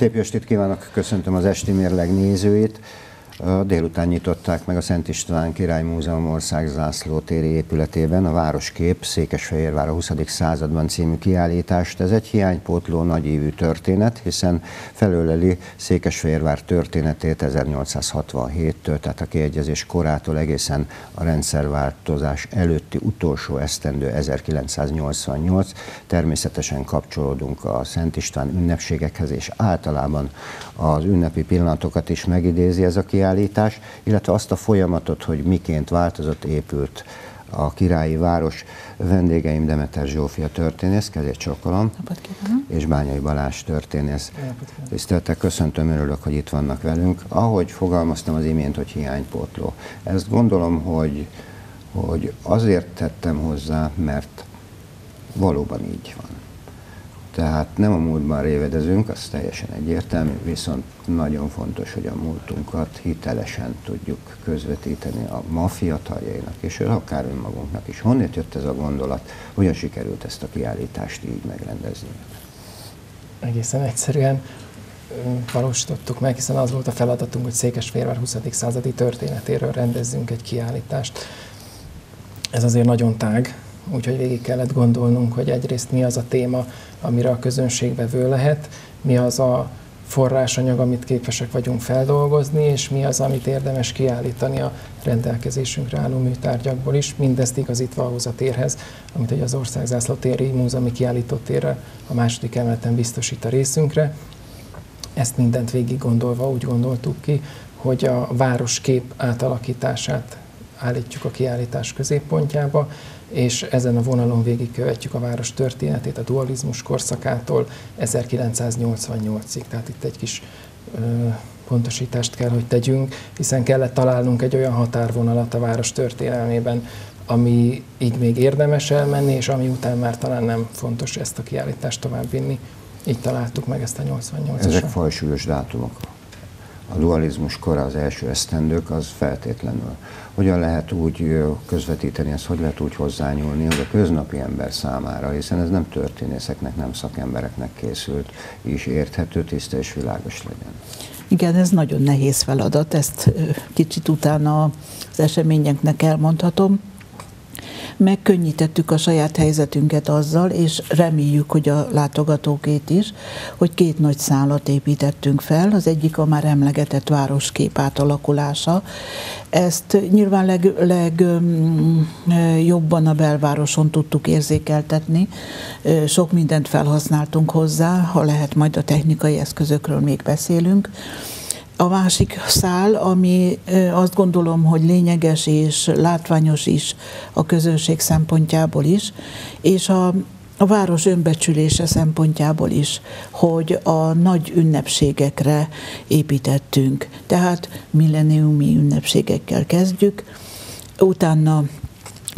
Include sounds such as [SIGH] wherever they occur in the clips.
Szép estét kívánok, köszöntöm az Esti Mérleg nézőit. Délután nyitották meg a Szent István Király Múzeum országzászló téri épületében a Városkép Székesfehérvár a 20. században című kiállítást. Ez egy hiánypótló nagyívű történet, hiszen felöleli Székesfehérvár történetét 1867-től, tehát a kiegyezés korától egészen a rendszerváltozás előtti utolsó esztendő 1988. Természetesen kapcsolódunk a Szent István ünnepségekhez, és általában az ünnepi pillanatokat is megidézi ez a kiállítás kiállítás, illetve azt a folyamatot, hogy miként változott, épült a királyi város. Vendégeim Demeter Zsófia történész, kezét csokolom, és Bányai Balázs történész. Tiszteltek, köszöntöm, örülök, hogy itt vannak velünk. Ahogy fogalmaztam az imént, hogy hiánypótló. Ezt gondolom, hogy, hogy azért tettem hozzá, mert valóban így van. Tehát nem a múltban révedezünk, az teljesen egyértelmű, viszont nagyon fontos, hogy a múltunkat hitelesen tudjuk közvetíteni a ma fiataljainak, és akár önmagunknak is. Honnét jött ez a gondolat? Hogyan sikerült ezt a kiállítást így megrendezni? Egészen egyszerűen valósítottuk meg, hiszen az volt a feladatunk, hogy Székesfehérvár 20. századi történetéről rendezzünk egy kiállítást. Ez azért nagyon tág, úgyhogy végig kellett gondolnunk, hogy egyrészt mi az a téma, amire a közönség vevő lehet, mi az a forrásanyag, amit képesek vagyunk feldolgozni, és mi az, amit érdemes kiállítani a rendelkezésünkre álló műtárgyakból is, mindezt igazítva ahhoz a térhez, amit az Országzászló téri múzeumi kiállító térre a második emeleten biztosít a részünkre. Ezt mindent végig gondolva úgy gondoltuk ki, hogy a városkép átalakítását állítjuk a kiállítás középpontjába, és ezen a vonalon végigkövetjük a város történetét a dualizmus korszakától 1988-ig. Tehát itt egy kis ö, pontosítást kell, hogy tegyünk, hiszen kellett találnunk egy olyan határvonalat a város történelmében, ami így még érdemes elmenni, és ami után már talán nem fontos ezt a kiállítást továbbvinni. Így találtuk meg ezt a 88 Ezek fajsúlyos dátumok a dualizmus kora, az első esztendők, az feltétlenül. Hogyan lehet úgy közvetíteni, ezt hogy lehet úgy hozzányúlni, hogy a köznapi ember számára, hiszen ez nem történészeknek, nem szakembereknek készült, is érthető, tiszta és világos legyen. Igen, ez nagyon nehéz feladat, ezt kicsit utána az eseményeknek elmondhatom megkönnyítettük a saját helyzetünket azzal, és reméljük, hogy a látogatókét is, hogy két nagy szálat építettünk fel. Az egyik a már emlegetett városkép átalakulása. Ezt nyilván legjobban leg, a belvároson tudtuk érzékeltetni. Sok mindent felhasználtunk hozzá, ha lehet, majd a technikai eszközökről még beszélünk a másik szál, ami azt gondolom, hogy lényeges és látványos is a közönség szempontjából is, és a, a város önbecsülése szempontjából is, hogy a nagy ünnepségekre építettünk. Tehát milleniumi ünnepségekkel kezdjük, utána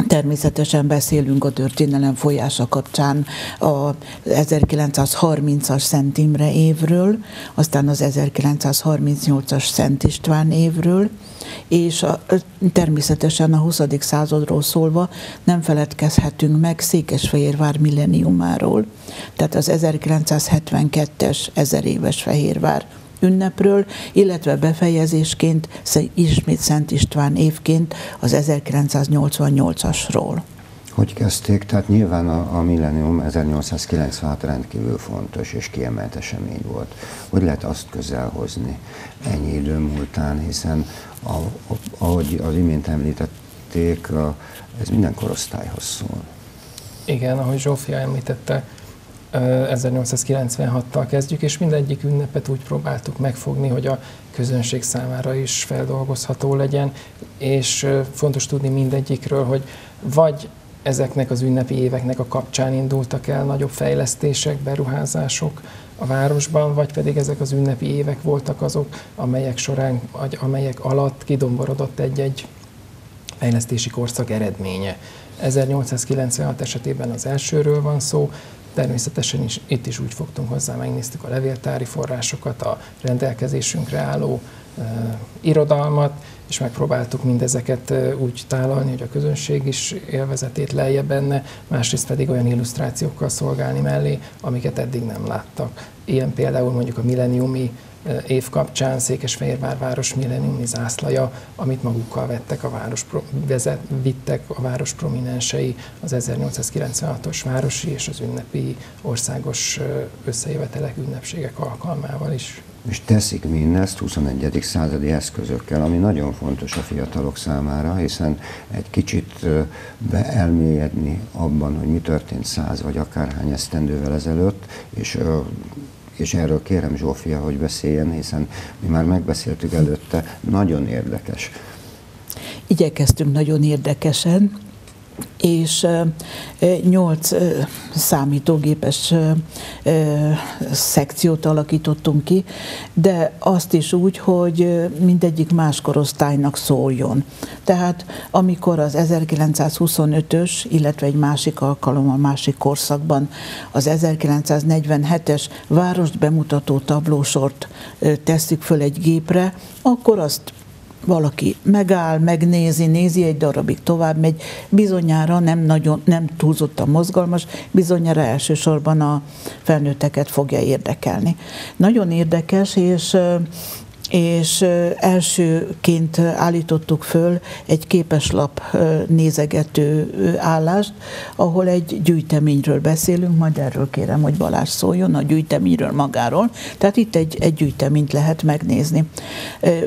Természetesen beszélünk a történelem folyása kapcsán a 1930-as Szent Imre évről, aztán az 1938-as Szent István évről, és a, természetesen a 20. századról szólva nem feledkezhetünk meg Székesfehérvár milleniumáról, tehát az 1972-es ezer éves Fehérvár ünnepről, illetve befejezésként ismét Szent István évként az 1988-asról. Hogy kezdték? Tehát nyilván a, a Millennium 1896 rendkívül fontos és kiemelt esemény volt. Hogy lehet azt közelhozni ennyi idő múltán, hiszen a, ahogy az imént említették, a, ez minden korosztályhoz szól. Igen, ahogy Zsófia említette, 1896-tal kezdjük, és mindegyik ünnepet úgy próbáltuk megfogni, hogy a közönség számára is feldolgozható legyen, és fontos tudni mindegyikről, hogy vagy ezeknek az ünnepi éveknek a kapcsán indultak el nagyobb fejlesztések, beruházások a városban, vagy pedig ezek az ünnepi évek voltak azok, amelyek során, vagy amelyek alatt kidomborodott egy-egy fejlesztési korszak eredménye. 1896 esetében az elsőről van szó, Természetesen is, itt is úgy fogtunk hozzá, megnéztük a levéltári forrásokat, a rendelkezésünkre álló irodalmat, és megpróbáltuk mindezeket úgy tálalni, hogy a közönség is élvezetét lejje benne, másrészt pedig olyan illusztrációkkal szolgálni mellé, amiket eddig nem láttak. Ilyen például mondjuk a milleniumi év kapcsán Székesfehérvár város milleniumi zászlaja, amit magukkal vettek a város, vezet, vittek a város prominensei az 1896-os városi és az ünnepi országos összejövetelek, ünnepségek alkalmával is. És teszik mindezt 21. századi eszközökkel, ami nagyon fontos a fiatalok számára, hiszen egy kicsit beelmélyedni abban, hogy mi történt száz vagy akárhány esztendővel ezelőtt, és és erről kérem Zsófia, hogy beszéljen, hiszen mi már megbeszéltük előtte, nagyon érdekes. Igyekeztünk nagyon érdekesen, és nyolc számítógépes szekciót alakítottunk ki, de azt is úgy, hogy mindegyik más korosztálynak szóljon. Tehát amikor az 1925-ös, illetve egy másik alkalom a másik korszakban az 1947-es várost bemutató tablósort tesszük föl egy gépre, akkor azt valaki megáll, megnézi, nézi egy darabig tovább megy, bizonyára nem, nagyon, nem túlzottan mozgalmas, bizonyára elsősorban a felnőtteket fogja érdekelni. Nagyon érdekes, és és elsőként állítottuk föl egy képeslap nézegető állást, ahol egy gyűjteményről beszélünk, majd erről kérem, hogy Balázs szóljon a gyűjteményről magáról. Tehát itt egy, egy gyűjteményt lehet megnézni.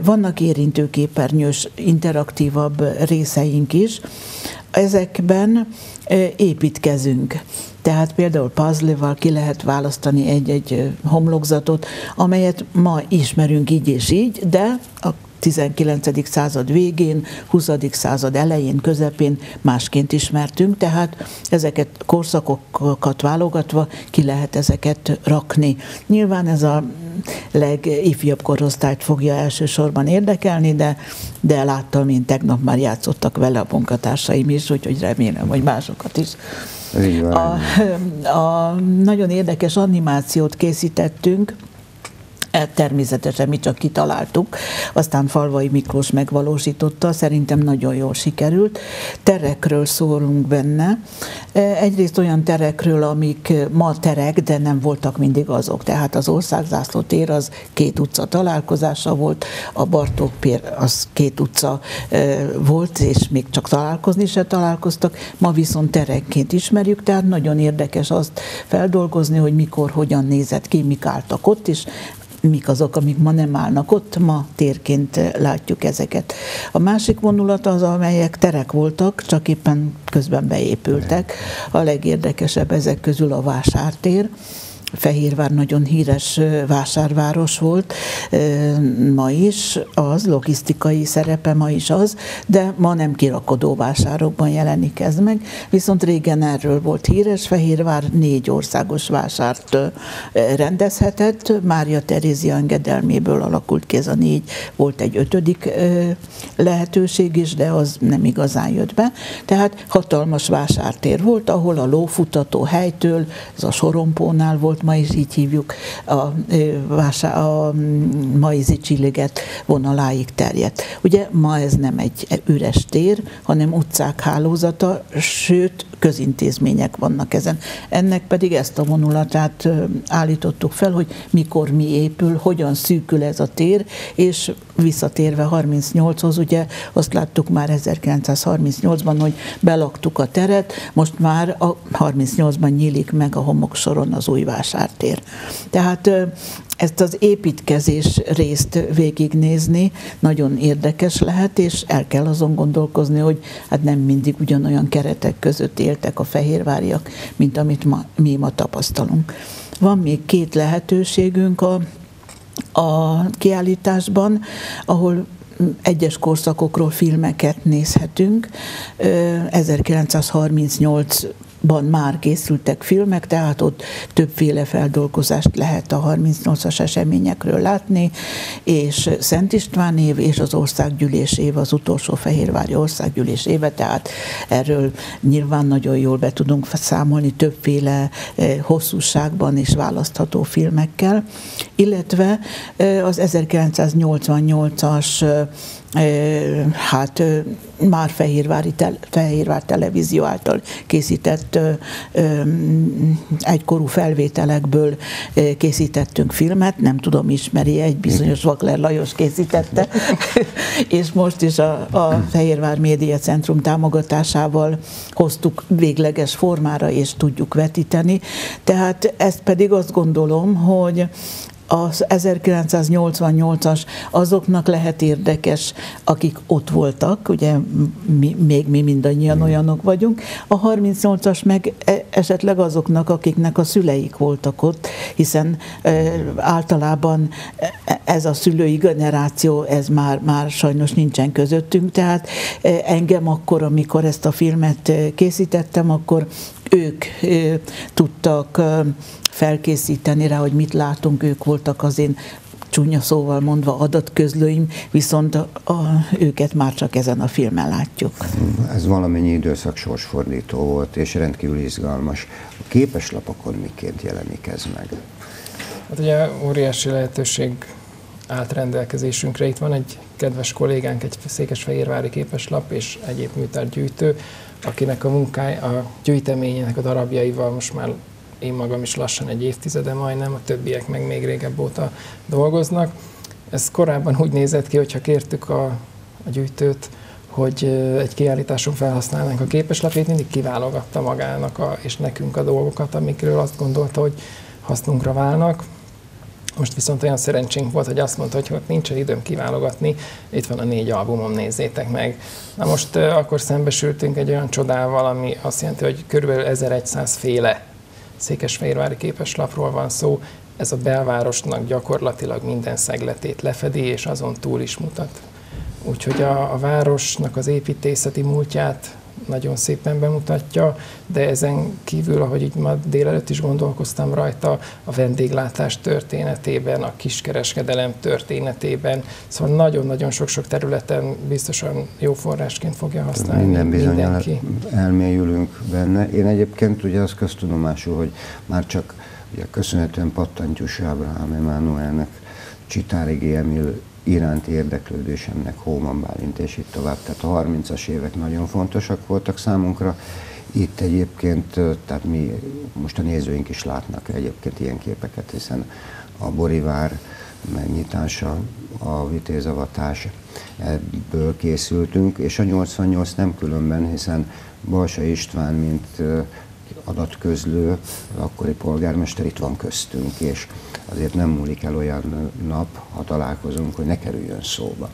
Vannak érintőképernyős, interaktívabb részeink is. Ezekben építkezünk. Tehát például puzzle ki lehet választani egy-egy homlokzatot, amelyet ma ismerünk így és így, de a 19. század végén, 20. század elején, közepén másként ismertünk, tehát ezeket korszakokat válogatva ki lehet ezeket rakni. Nyilván ez a legifjabb korosztályt fogja elsősorban érdekelni, de, de láttam, én tegnap már játszottak vele a munkatársaim is, úgyhogy remélem, hogy másokat is. A, [LAUGHS] a, nagyon érdekes animációt készítettünk, természetesen mi csak kitaláltuk, aztán Falvai Miklós megvalósította, szerintem nagyon jól sikerült. Terekről szólunk benne. E, egyrészt olyan terekről, amik ma terek, de nem voltak mindig azok. Tehát az országzászló tér az két utca találkozása volt, a Bartók Pér az két utca e, volt, és még csak találkozni se találkoztak. Ma viszont terekként ismerjük, tehát nagyon érdekes azt feldolgozni, hogy mikor, hogyan nézett ki, mik álltak ott, és mik azok, amik ma nem állnak ott, ma térként látjuk ezeket. A másik vonulat az, amelyek terek voltak, csak éppen közben beépültek. A legérdekesebb ezek közül a vásártér, Fehérvár nagyon híres vásárváros volt, ma is az, logisztikai szerepe ma is az, de ma nem kirakodó vásárokban jelenik ez meg, viszont régen erről volt híres, Fehérvár négy országos vásárt rendezhetett, Mária Terézia engedelméből alakult ki ez a négy, volt egy ötödik lehetőség is, de az nem igazán jött be, tehát hatalmas vásártér volt, ahol a lófutató helytől, ez a sorompónál volt, ma is így hívjuk, a, vásá, a maizi csilliget vonaláig terjedt. Ugye ma ez nem egy üres tér, hanem utcák hálózata, sőt közintézmények vannak ezen. Ennek pedig ezt a vonulatát állítottuk fel, hogy mikor mi épül, hogyan szűkül ez a tér, és visszatérve 38-hoz, ugye azt láttuk már 1938-ban, hogy belaktuk a teret, most már a 38-ban nyílik meg a homoksoron az új vásártér. Tehát ezt az építkezés részt végignézni nagyon érdekes lehet, és el kell azon gondolkozni, hogy hát nem mindig ugyanolyan keretek között éltek a fehérváriak, mint amit ma, mi ma tapasztalunk. Van még két lehetőségünk a, a kiállításban, ahol egyes korszakokról filmeket nézhetünk. 1938 ban már készültek filmek, tehát ott többféle feldolgozást lehet a 38-as eseményekről látni, és Szent István év és az országgyűlés év, az utolsó Fehérvári országgyűlés éve, tehát erről nyilván nagyon jól be tudunk számolni többféle eh, hosszúságban és választható filmekkel, illetve eh, az 1988-as hát már Fehérvári te, Fehérvár televízió által készített egykorú felvételekből készítettünk filmet, nem tudom, ismeri egy bizonyos Vakler Lajos készítette, [LAUGHS] és most is a, a Fehérvár Média Centrum támogatásával hoztuk végleges formára, és tudjuk vetíteni. Tehát ezt pedig azt gondolom, hogy az 1988-as azoknak lehet érdekes, akik ott voltak, ugye mi, még mi mindannyian olyanok vagyunk, a 38-as meg e, esetleg azoknak, akiknek a szüleik voltak ott, hiszen e, általában e, ez a szülői generáció, ez már, már sajnos nincsen közöttünk, tehát engem akkor, amikor ezt a filmet készítettem, akkor ők tudtak felkészíteni rá, hogy mit látunk, ők voltak az én csúnya szóval mondva adatközlőim, viszont a, a, őket már csak ezen a filmen látjuk. Ez valamennyi időszak sorsfordító volt, és rendkívül izgalmas. A képeslapokon miként jelenik ez meg? Hát ugye óriási lehetőség állt rendelkezésünkre. Itt van egy kedves kollégánk, egy székesfehérvári képeslap és egyéb műtárgyűjtő, akinek a munkája, a gyűjteményének a darabjaival most már én magam is lassan egy évtizede majdnem, a többiek meg még régebb óta dolgoznak. Ez korábban úgy nézett ki, hogyha kértük a, a gyűjtőt, hogy egy kiállításon felhasználnánk a képeslapét, mindig kiválogatta magának a, és nekünk a dolgokat, amikről azt gondolta, hogy hasznunkra válnak. Most viszont olyan szerencsénk volt, hogy azt mondta, hogy ott nincsen időm kiválogatni, itt van a négy albumom, nézzétek meg. Na most akkor szembesültünk egy olyan csodával, ami azt jelenti, hogy körülbelül 1100 féle Székesfehérvári képeslapról van szó, ez a belvárosnak gyakorlatilag minden szegletét lefedi, és azon túl is mutat. Úgyhogy a, a városnak az építészeti múltját nagyon szépen bemutatja, de ezen kívül, ahogy így ma délelőtt is gondolkoztam rajta, a vendéglátás történetében, a kiskereskedelem történetében, szóval nagyon-nagyon sok-sok területen biztosan jó forrásként fogja használni Minden bizony elmélyülünk benne. Én egyébként ugye azt köztudomásul, hogy már csak ugye köszönhetően Pattantyus Ábrahám Emanuelnek, Csitári Emil iránti érdeklődésemnek Hóman Bálint és itt tovább. Tehát a 30-as évek nagyon fontosak voltak számunkra. Itt egyébként, tehát mi, most a nézőink is látnak egyébként ilyen képeket, hiszen a Borivár megnyitása, a vitézavatás, ebből készültünk, és a 88 nem különben, hiszen Balsa István, mint adatközlő, akkori polgármester itt van köztünk, és azért nem múlik el olyan nap, ha találkozunk, hogy ne kerüljön szóba.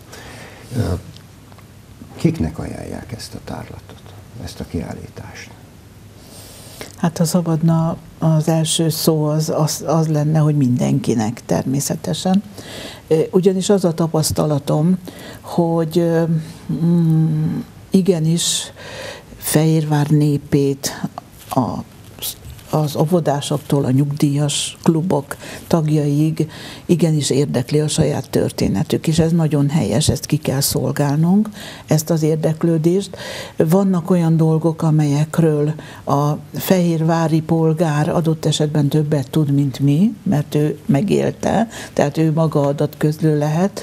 Kiknek ajánlják ezt a tárlatot, ezt a kiállítást? Hát ha szabadna, az első szó az, az, az lenne, hogy mindenkinek természetesen. Ugyanis az a tapasztalatom, hogy mm, igenis Fehérvár népét, a az óvodásoktól a nyugdíjas klubok tagjaiig igenis érdekli a saját történetük, és ez nagyon helyes, ezt ki kell szolgálnunk, ezt az érdeklődést. Vannak olyan dolgok, amelyekről a fehérvári polgár adott esetben többet tud, mint mi, mert ő megélte, tehát ő maga adatközlő lehet,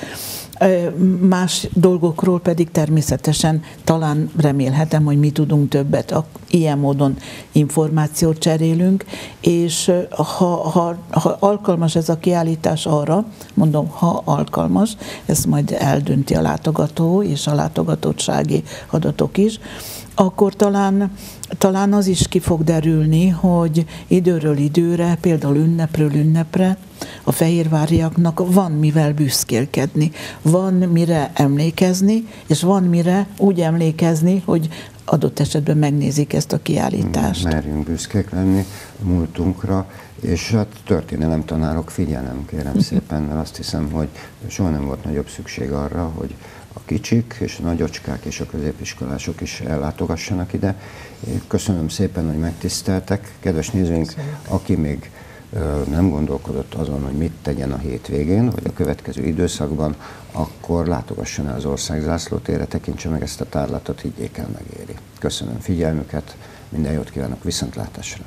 Más dolgokról pedig természetesen talán remélhetem, hogy mi tudunk többet. Ilyen módon információt cserélünk, és ha, ha, ha alkalmas ez a kiállítás arra, mondom, ha alkalmas, ezt majd eldönti a látogató és a látogatottsági adatok is, akkor talán, talán az is ki fog derülni, hogy időről időre, például ünnepről ünnepre, a fehérváriaknak van mivel büszkélkedni, van mire emlékezni, és van mire úgy emlékezni, hogy adott esetben megnézik ezt a kiállítást. Merjünk büszkék lenni a múltunkra, és hát történelem tanárok figyelem, kérem szépen, mert azt hiszem, hogy soha nem volt nagyobb szükség arra, hogy a kicsik és a nagyocskák és a középiskolások is ellátogassanak ide. Köszönöm szépen, hogy megtiszteltek. Kedves nézőink, aki még nem gondolkodott azon, hogy mit tegyen a hétvégén, vagy a következő időszakban, akkor látogasson el az országzászló térre, tekintse meg ezt a tárlatot, higgyék el, megéri. Köszönöm figyelmüket, minden jót kívánok, viszontlátásra!